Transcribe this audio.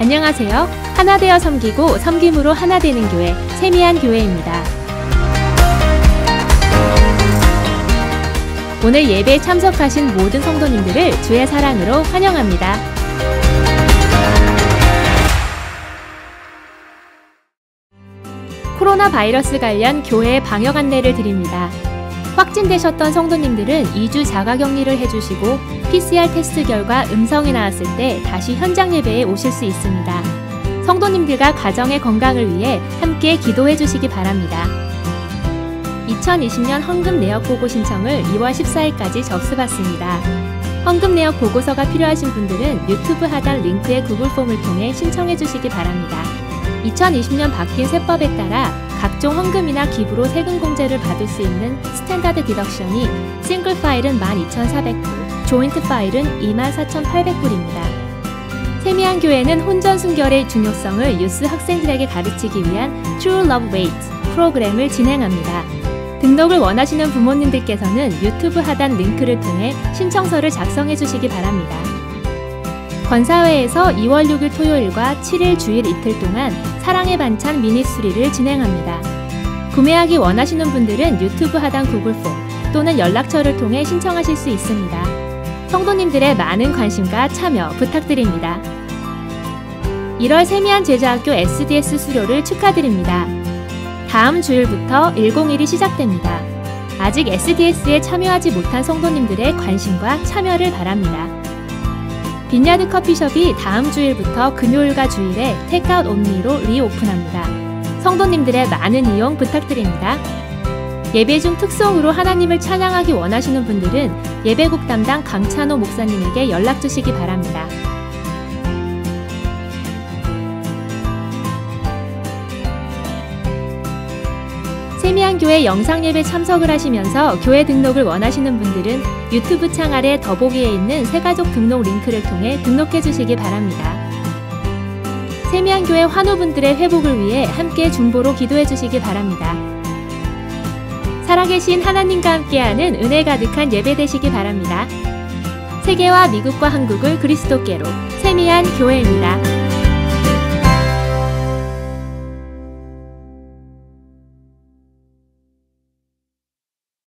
안녕하세요. 하나 되어 섬기고 섬김으로 하나 되는 교회 세미한 교회입니다. 오늘 예배에 참석하신 모든 성도님들을 주의 사랑으로 환영합니다. 코로나 바이러스 관련 교회 방역 안내를 드립니다. 확진되셨던 성도님들은 2주 자가 격리를 해주시고 PCR 테스트 결과 음성이 나왔을 때 다시 현장 예배에 오실 수 있습니다. 성도님들과 가정의 건강을 위해 함께 기도해 주시기 바랍니다. 2020년 헌금 내역 보고 신청을 2월 14일까지 접수받습니다. 헌금 내역 보고서가 필요하신 분들은 유튜브 하단 링크의 구글 폼을 통해 신청해 주시기 바랍니다. 2020년 바뀐 세법에 따라 각종 헌금이나 기부로 세금 공제를 받을 수 있는 standard deduction이 싱글 파일은 12,400불, 조인트 파일은 24,800불입니다. 세미한 교회는 혼전 순결의 중요성을 유스 학생들에게 가르치기 위한 True Love Wait 프로그램을 진행합니다. 등록을 원하시는 부모님들께서는 유튜브 하단 링크를 통해 신청서를 작성해 주시기 바랍니다. 권사회에서 2월 6일 토요일과 7일 주일 이틀 동안 사랑의 반찬 미니스리를 진행합니다. 구매하기 원하시는 분들은 유튜브 하단 구글 폼 또는 연락처를 통해 신청하실 수 있습니다. 성도님들의 많은 관심과 참여 부탁드립니다. 1월 세미한 제자학교 SDS 수료를 축하드립니다. 다음 주일부터 101이 시작됩니다. 아직 SDS에 참여하지 못한 성도님들의 관심과 참여를 바랍니다. 빈야드 커피숍이 다음 주일부터 금요일과 주일에 테이크아웃 온리로 리오픈합니다. 성도님들의 많은 이용 부탁드립니다. 예배 중 특송으로 하나님을 찬양하기 원하시는 분들은 예배국 담당 강찬호 목사님에게 연락 주시기 바랍니다. 세미한 교회 영상 예배 참석을 하시면서 교회 등록을 원하시는 분들은 유튜브 창 아래 더보기에 있는 새가족 등록 링크를 통해 등록해 주시기 바랍니다. 세미한 교회 환우분들의 회복을 위해 함께 중보로 기도해 주시기 바랍니다. 살아계신 하나님과 함께하는 은혜 가득한 예배 되시기 바랍니다. 세계와 미국과 한국을 그리스도께로 세미한 교회입니다.